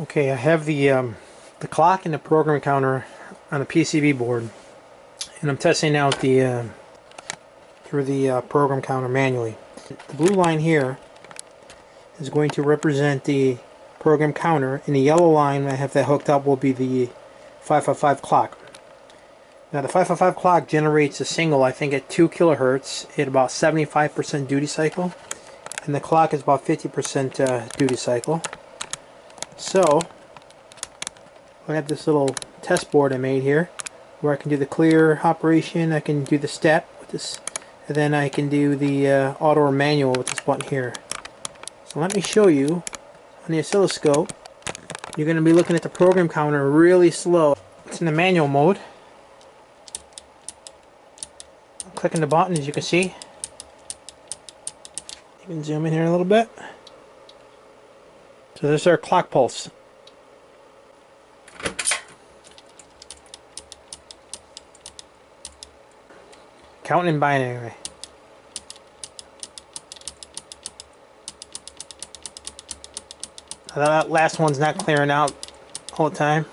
Okay, I have the um, the clock and the program counter on a PCB board, and I'm testing out the uh, through the uh, program counter manually. The blue line here is going to represent the program counter, and the yellow line I have that hooked up will be the 555 clock. Now the 555 clock generates a single, I think at 2 kilohertz at about 75% duty cycle, and the clock is about 50% uh, duty cycle. So, I have this little test board I made here where I can do the clear operation, I can do the step with this, and then I can do the uh, auto or manual with this button here. So let me show you on the oscilloscope. You're going to be looking at the program counter really slow. It's in the manual mode. I'm clicking the button as you can see. You can zoom in here a little bit. So there's our clock pulse. Counting in binary. That last one's not clearing out all the time.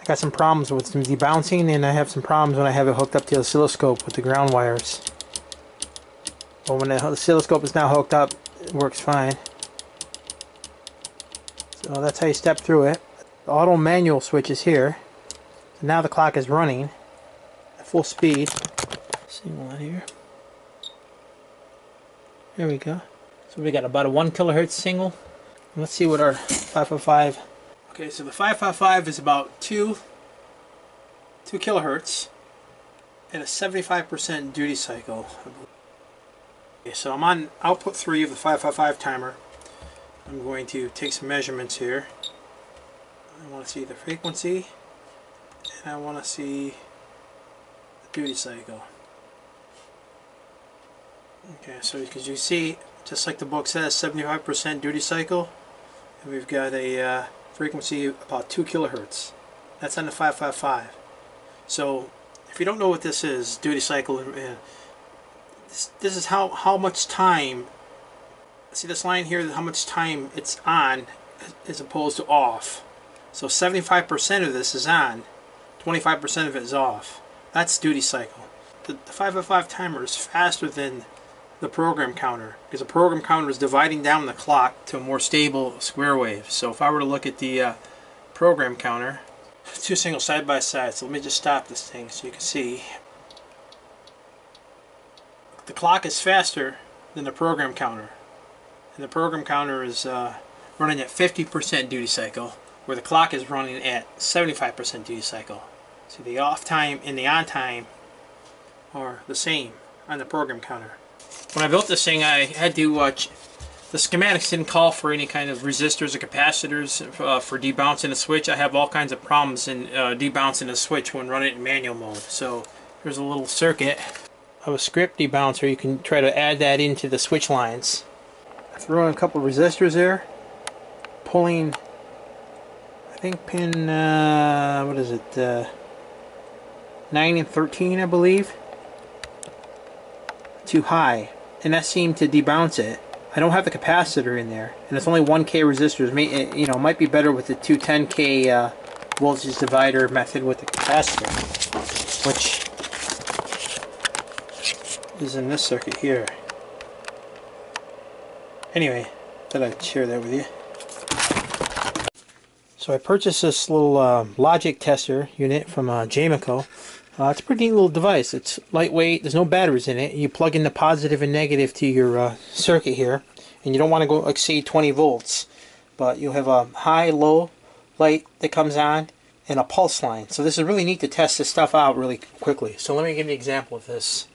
I got some problems with some debouncing and I have some problems when I have it hooked up to the oscilloscope with the ground wires. But when the oscilloscope is now hooked up, it works fine. So that's how you step through it. The auto manual switch is here. So now the clock is running at full speed. See one here. There we go. So we got about a 1 kilohertz single. Let's see what our 555. Okay, so the 555 is about 2 2 kilohertz at a 75% duty cycle. Okay, so I'm on output 3 of the 555 timer. I'm going to take some measurements here. I want to see the frequency and I want to see the duty cycle. Okay, so because you see, just like the book says, 75% duty cycle, and we've got a uh, frequency about 2 kilohertz. That's on the 555. So, if you don't know what this is, duty cycle, uh, this, this is how, how much time see this line here, how much time it's on as opposed to off. So 75% of this is on, 25% of it is off. That's duty cycle. The, the 555 timer is faster than the program counter because the program counter is dividing down the clock to a more stable square wave. So if I were to look at the uh, program counter, two singles side by side. So let me just stop this thing so you can see. The clock is faster than the program counter and the program counter is uh, running at 50% duty cycle where the clock is running at 75% duty cycle. So the off time and the on time are the same on the program counter. When I built this thing I had to watch. the schematics didn't call for any kind of resistors or capacitors uh, for debouncing a switch. I have all kinds of problems in uh, debouncing a switch when running in manual mode. So there's a little circuit of a script debouncer. You can try to add that into the switch lines. Throwing a couple resistors there. Pulling, I think pin, uh, what is it, uh, 9 and 13 I believe. Too high. And that seemed to debounce it. I don't have the capacitor in there. And it's only 1K resistors. May, you know, might be better with the 210K uh, voltage divider method with the capacitor. Which is in this circuit here. Anyway, thought I'd share that with you. So I purchased this little uh, logic tester unit from uh, Jameco. Uh, it's a pretty neat little device. It's lightweight. There's no batteries in it. You plug in the positive and negative to your uh, circuit here, and you don't want to go exceed 20 volts. But you have a high, low light that comes on, and a pulse line. So this is really neat to test this stuff out really quickly. So let me give you an example of this.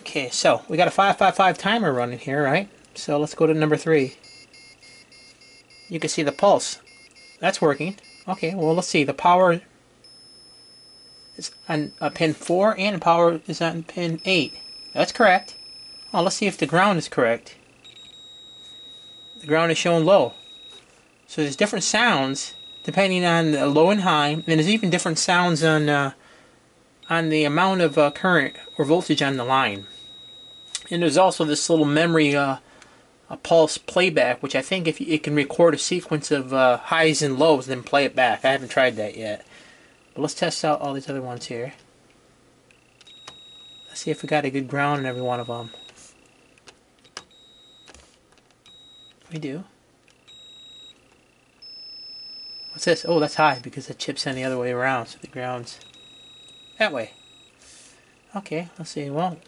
Okay, so we got a 555 timer running here, right? So let's go to number three. You can see the pulse. That's working. Okay, well let's see. The power is on uh, pin 4 and power is on pin 8. That's correct. Well, let's see if the ground is correct. The ground is shown low. So there's different sounds depending on the low and high. And there's even different sounds on uh, on the amount of uh, current or voltage on the line. And there's also this little memory uh, a pulse playback, which I think if you, it can record a sequence of uh, highs and lows, then play it back. I haven't tried that yet. But let's test out all these other ones here. Let's see if we got a good ground in every one of them. We do. What's this? Oh, that's high because the chip's in the other way around, so the ground's that way. Okay, let's see. Well,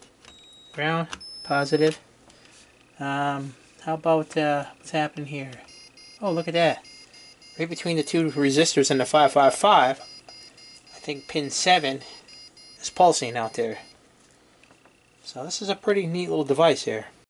ground, positive. Um, how about uh, what's happening here? Oh, look at that. Right between the two resistors and the 555, I think pin 7 is pulsing out there. So this is a pretty neat little device here.